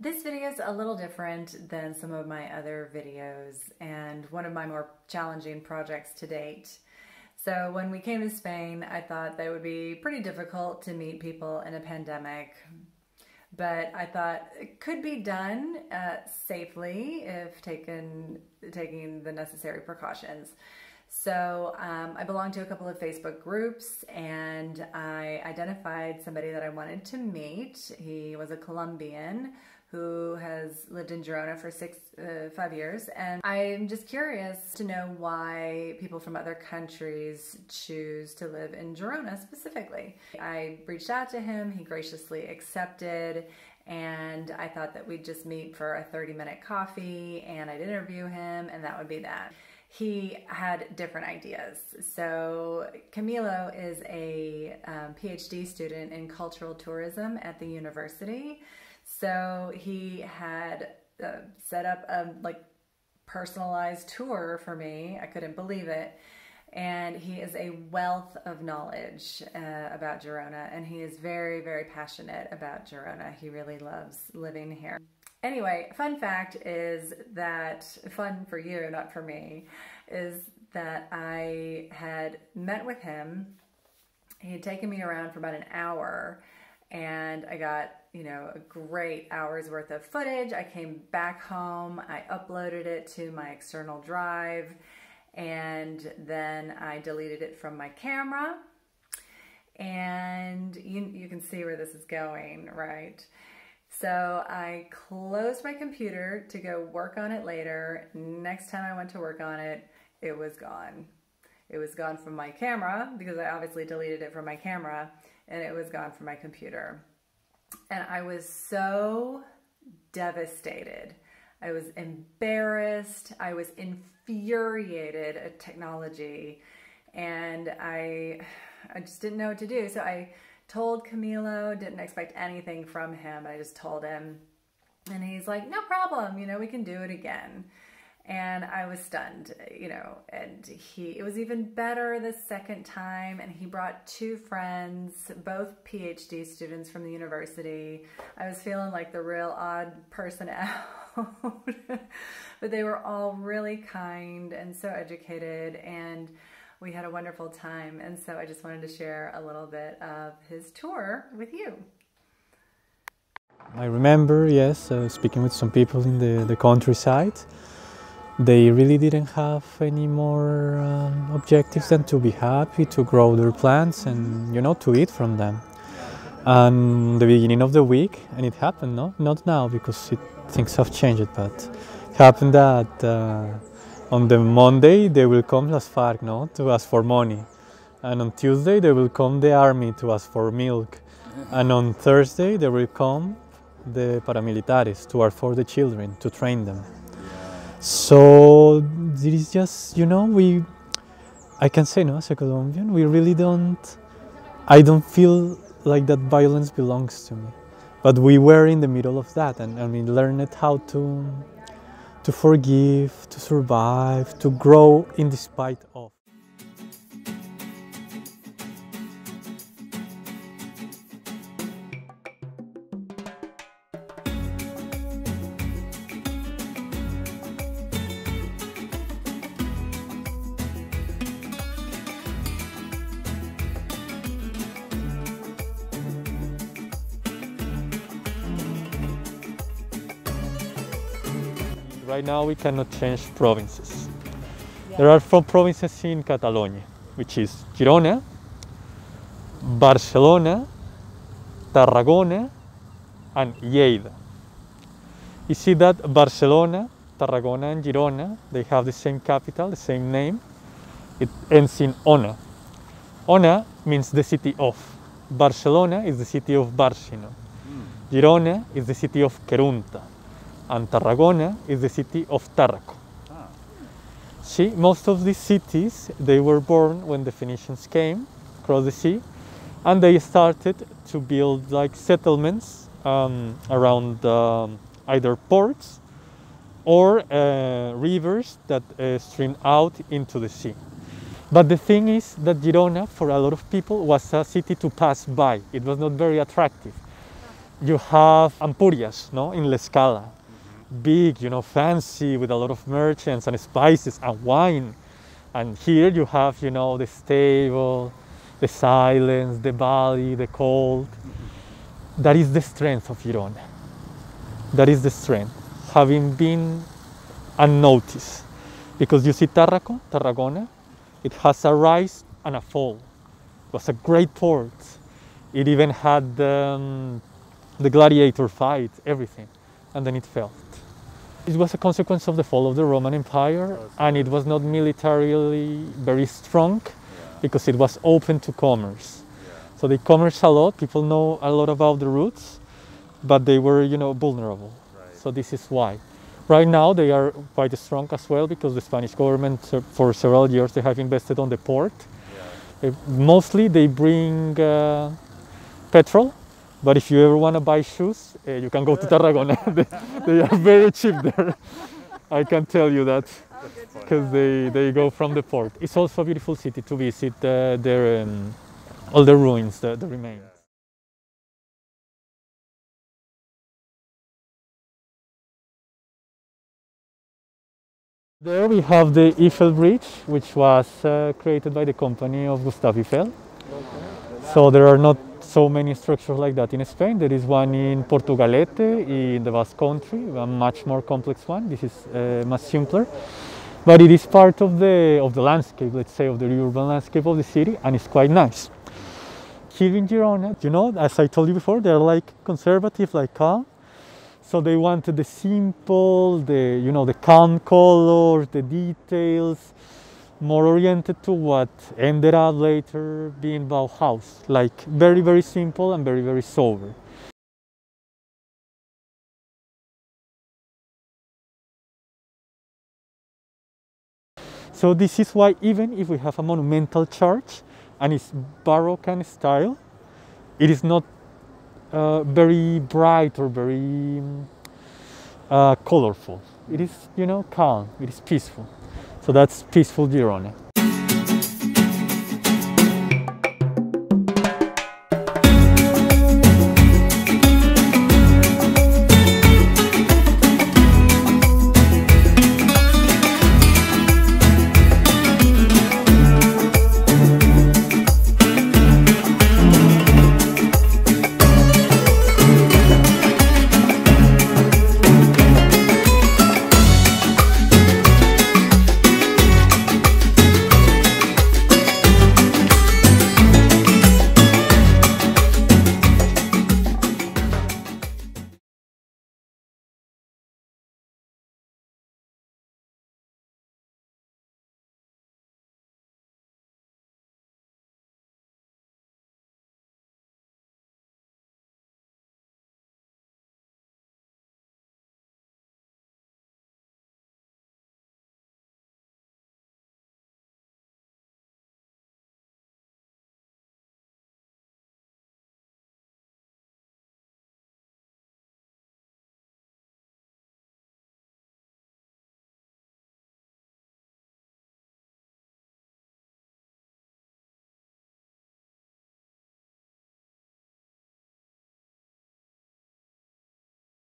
This video is a little different than some of my other videos and one of my more challenging projects to date. So when we came to Spain, I thought that it would be pretty difficult to meet people in a pandemic, but I thought it could be done uh, safely if taken taking the necessary precautions. So um, I belong to a couple of Facebook groups and I identified somebody that I wanted to meet. He was a Colombian who has lived in Girona for six, uh, five years. And I'm just curious to know why people from other countries choose to live in Girona specifically. I reached out to him, he graciously accepted, and I thought that we'd just meet for a 30 minute coffee and I'd interview him, and that would be that he had different ideas. So Camilo is a um, PhD student in cultural tourism at the university. So he had uh, set up a like personalized tour for me. I couldn't believe it. And he is a wealth of knowledge uh, about Girona, and he is very, very passionate about Girona. He really loves living here. Anyway, fun fact is that, fun for you, not for me, is that I had met with him. He had taken me around for about an hour and I got, you know, a great hour's worth of footage. I came back home, I uploaded it to my external drive, and then I deleted it from my camera. And you, you can see where this is going, right? So I closed my computer to go work on it later. Next time I went to work on it, it was gone. It was gone from my camera because I obviously deleted it from my camera and it was gone from my computer. And I was so devastated. I was embarrassed. I was infuriated at technology and I I just didn't know what to do. So I told Camilo, didn't expect anything from him. I just told him and he's like, no problem, you know, we can do it again. And I was stunned, you know, and he, it was even better the second time. And he brought two friends, both PhD students from the university. I was feeling like the real odd person out, but they were all really kind and so educated. And we had a wonderful time. And so I just wanted to share a little bit of his tour with you. I remember, yes, uh, speaking with some people in the, the countryside. They really didn't have any more um, objectives than to be happy, to grow their plants and, you know, to eat from them. And the beginning of the week, and it happened, no? Not now, because it, things have changed, but it happened that uh, on the Monday they will come as FARC, no, to ask for money. And on Tuesday they will come the army to ask for milk. And on Thursday they will come the paramilitaries to ask for the children, to train them. So there is just, you know, we, I can say, no, as a Colombian, we really don't, I don't feel like that violence belongs to me. But we were in the middle of that and I mean, learned how to, to forgive, to survive, to grow in despite of. Right now we cannot change provinces. There are four provinces in Catalonia, which is Girona, Barcelona, Tarragona, and Lleida. You see that Barcelona, Tarragona, and Girona, they have the same capital, the same name. It ends in Ona. Ona means the city of. Barcelona is the city of Barcino. Hmm. Girona is the city of Gerunda and Tarragona is the city of Tarraco. See, most of these cities, they were born when the Phoenicians came across the sea and they started to build like settlements um, around um, either ports or uh, rivers that uh, stream out into the sea. But the thing is that Girona, for a lot of people, was a city to pass by. It was not very attractive. you have Ampurias, no, in L'Escala, big, you know, fancy with a lot of merchants and spices and wine. And here you have, you know, the stable, the silence, the valley, the cold. That is the strength of Girona. That is the strength, having been unnoticed. Because you see Tarraco, Tarragona, it has a rise and a fall. It was a great port. It even had um, the gladiator fight, everything, and then it fell. It was a consequence of the fall of the Roman Empire, and it was not militarily very strong because it was open to commerce. So they commerce a lot. People know a lot about the routes, but they were, you know, vulnerable. So this is why. Right now they are quite strong as well because the Spanish government for several years they have invested on the port. Uh, mostly they bring uh, petrol, but if you ever want to buy shoes, uh, you can go to Tarragona. they, they are very cheap there. I can tell you that because they, they go from the port. It's also a beautiful city to visit. Uh, their um, all the ruins, the, the remains. There we have the Eiffel Bridge, which was uh, created by the company of Gustave Eiffel. So there are not so many structures like that in Spain. There is one in Portugalete, in the Basque Country, a much more complex one. This is uh, much simpler, but it is part of the of the landscape, let's say, of the urban landscape of the city, and it's quite nice. Here in Girona, you know, as I told you before, they're like conservative, like calm. So they wanted the simple, the you know, the calm colors, the details, more oriented to what ended up later being Bauhaus, like very very simple and very very sober. So this is why even if we have a monumental church and it's Baroque in style, it is not uh, very bright or very uh, colorful. It is, you know, calm. It is peaceful. So that's peaceful Girona.